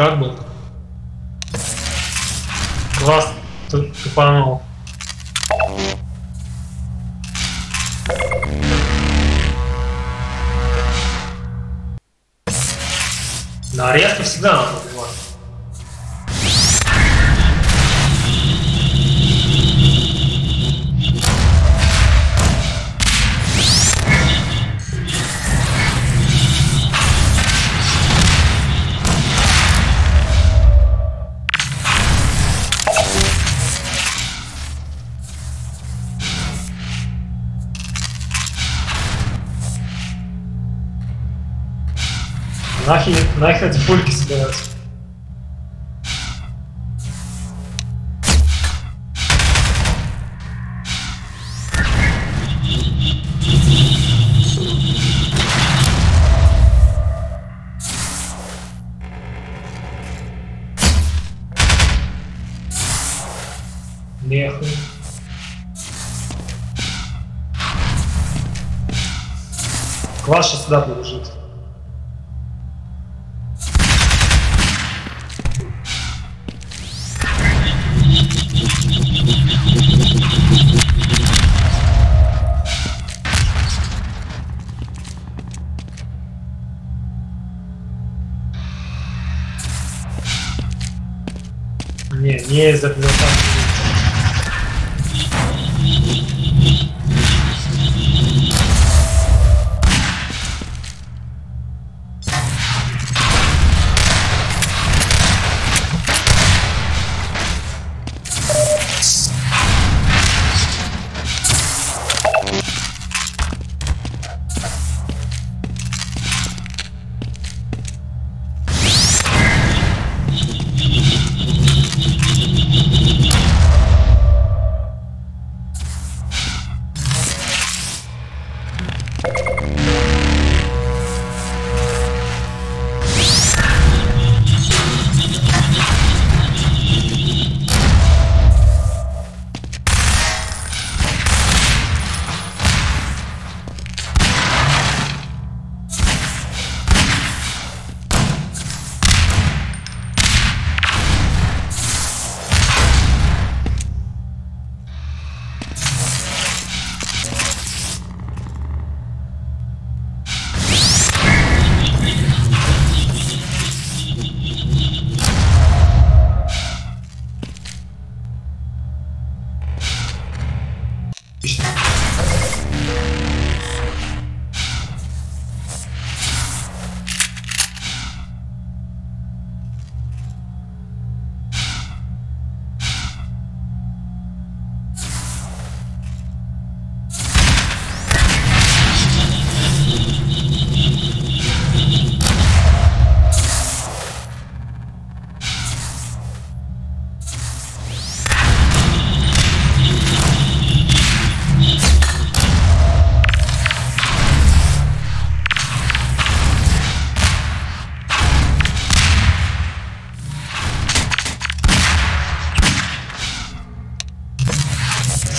Фраг был. Класс, тупанул. На резко всегда надо Нахер, нахер эти пульки собираются. Класс сейчас сюда побежит. Не, не из этого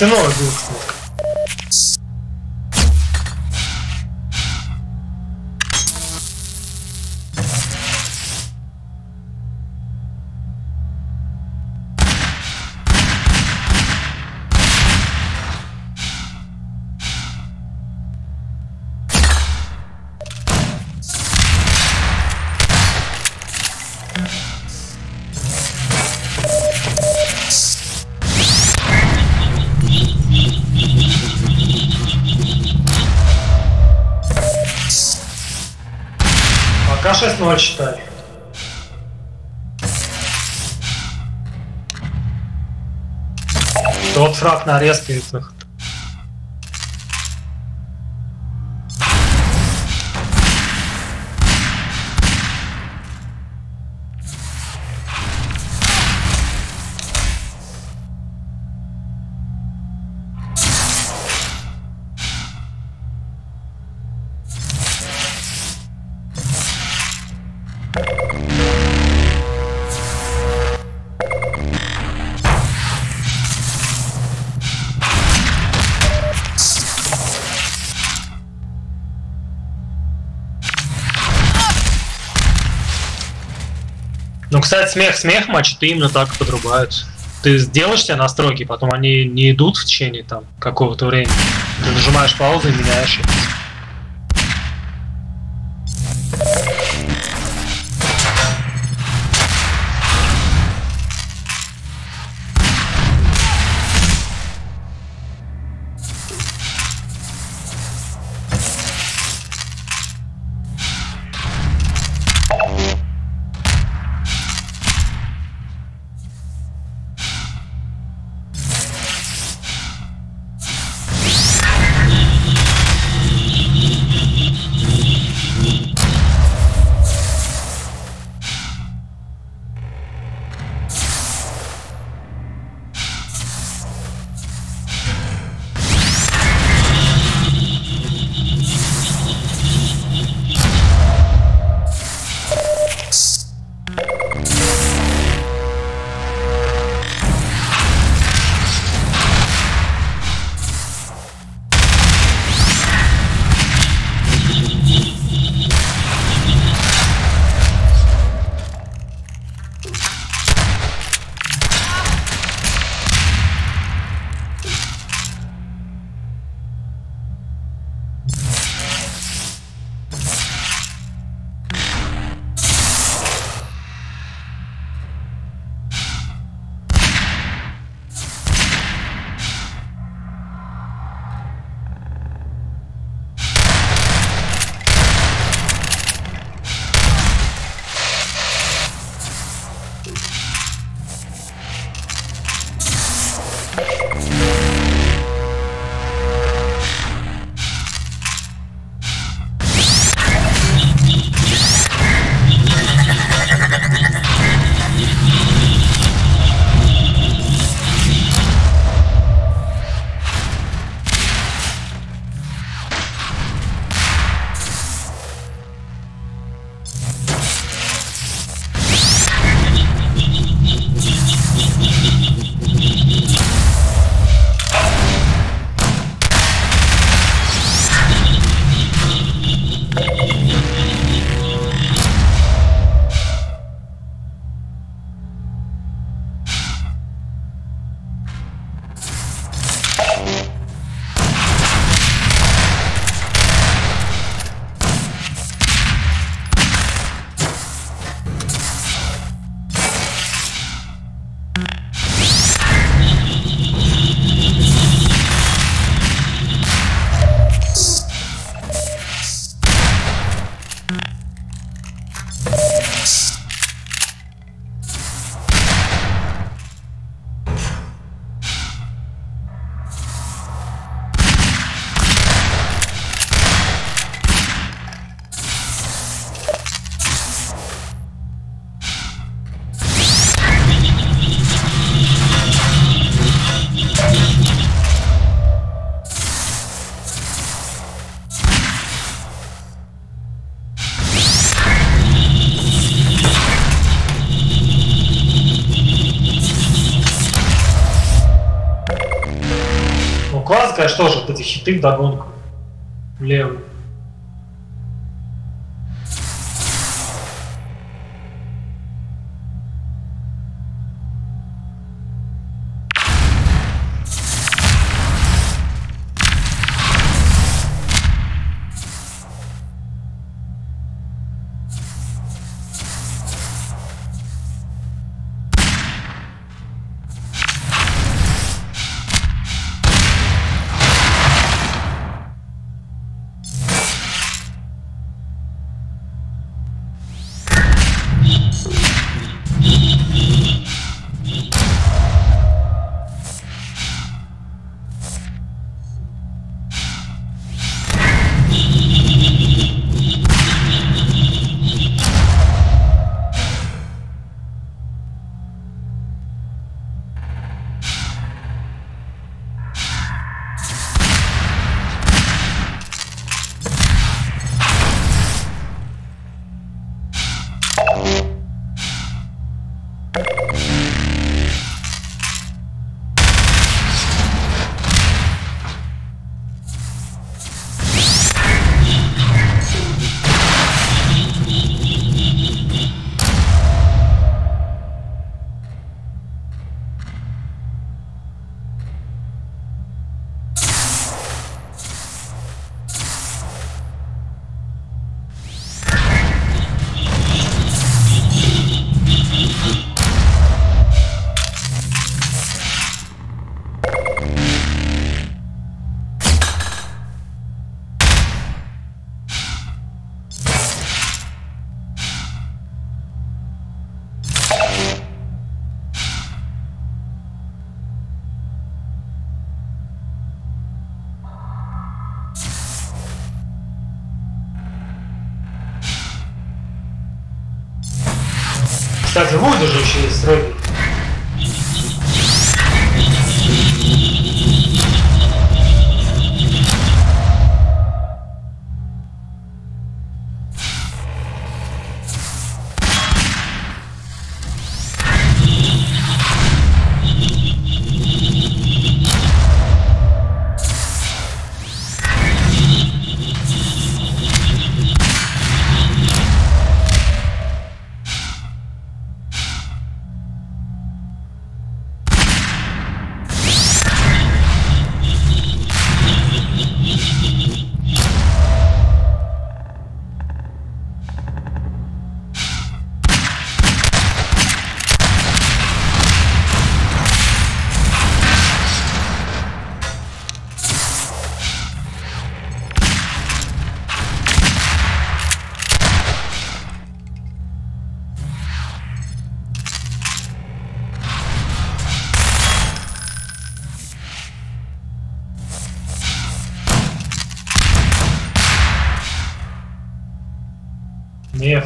Ценой был, кстати. Пока 6-0 считай. Тот фраг на этих. Ну, кстати, смех смех матчи ты именно так подрубают. Ты сделаешь себе настройки, потом они не идут в течение там какого-то времени. Ты нажимаешь паузу и меняешь их. Конечно, тоже вот эти хиты в догонку. Левый. Кстати, Вуди же Nee, ja.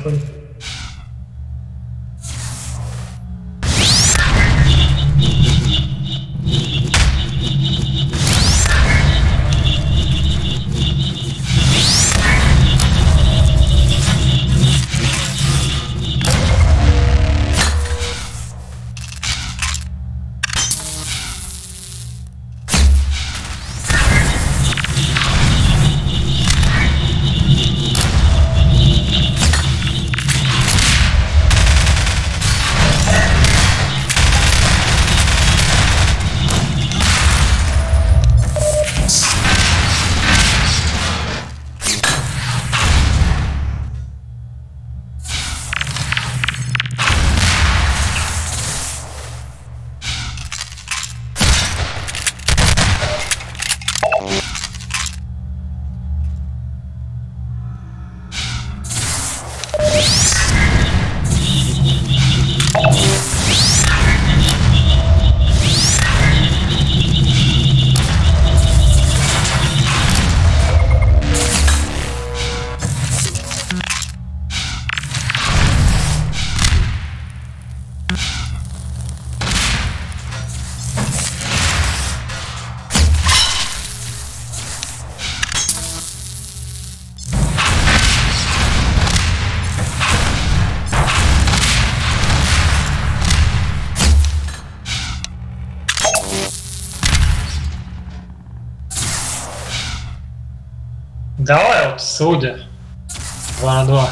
Нехуй. Давай